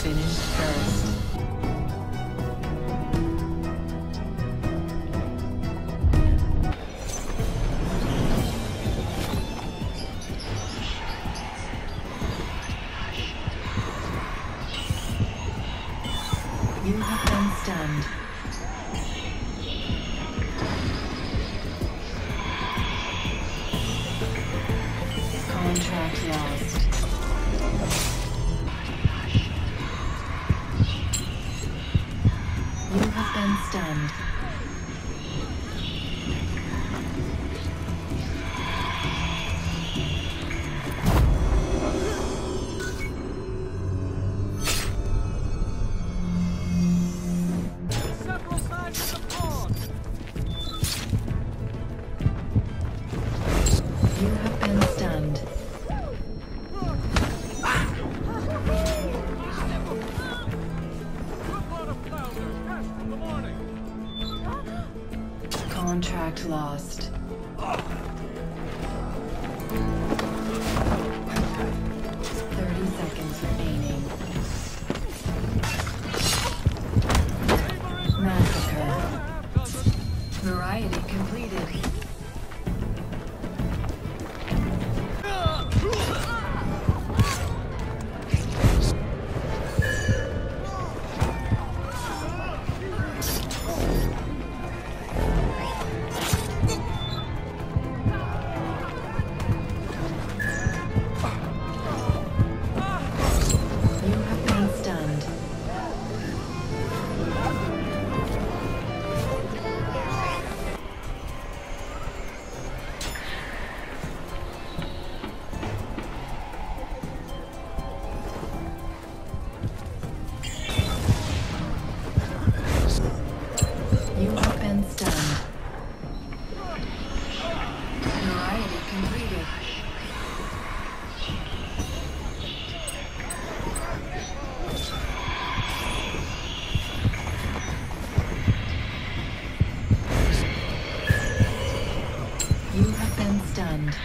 finished Paris. You have been stunned. Have stunned. Stunned.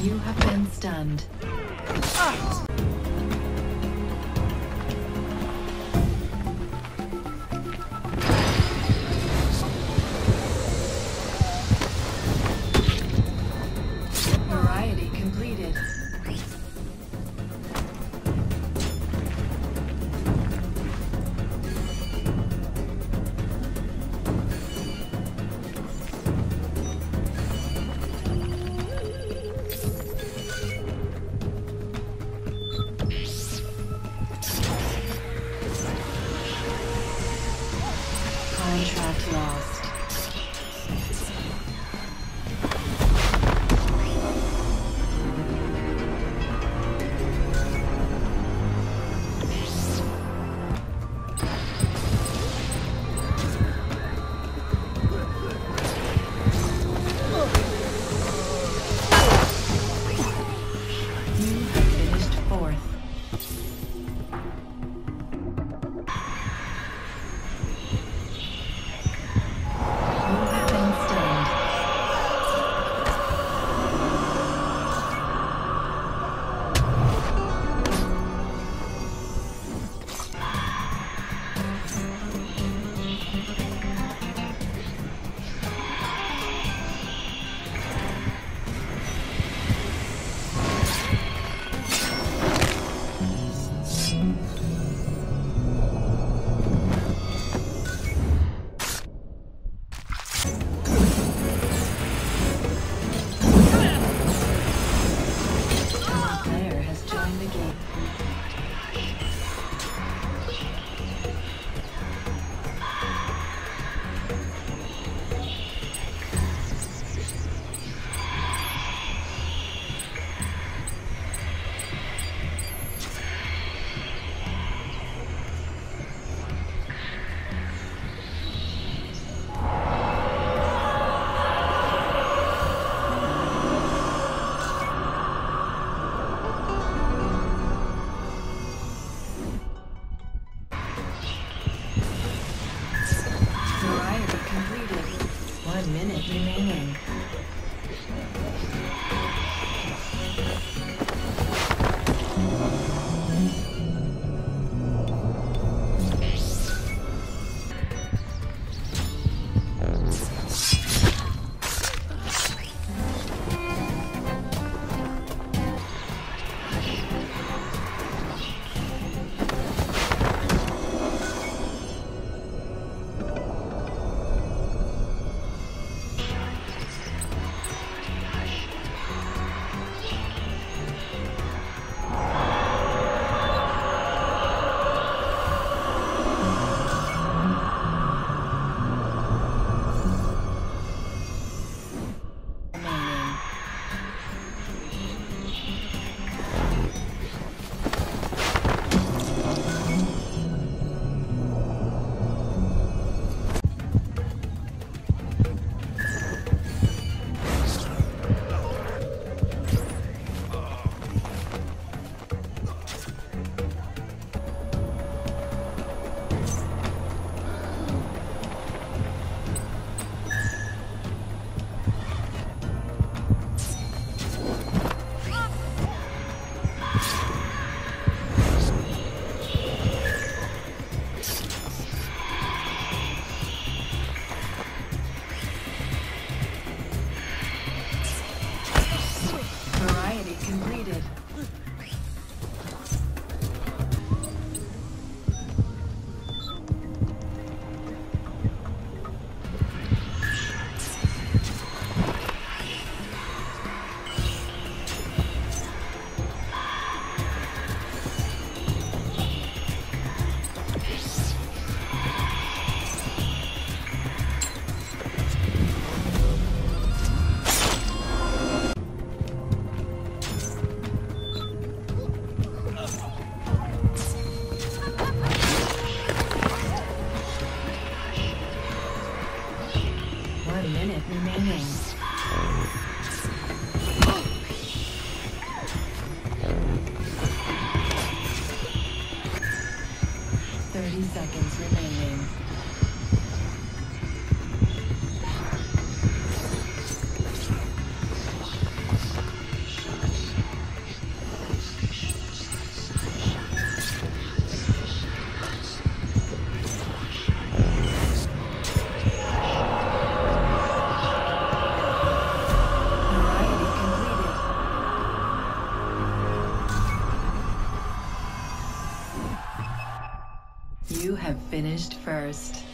You have been stunned. Variety lost. Minute remaining. Thirty seconds remaining. You have finished first.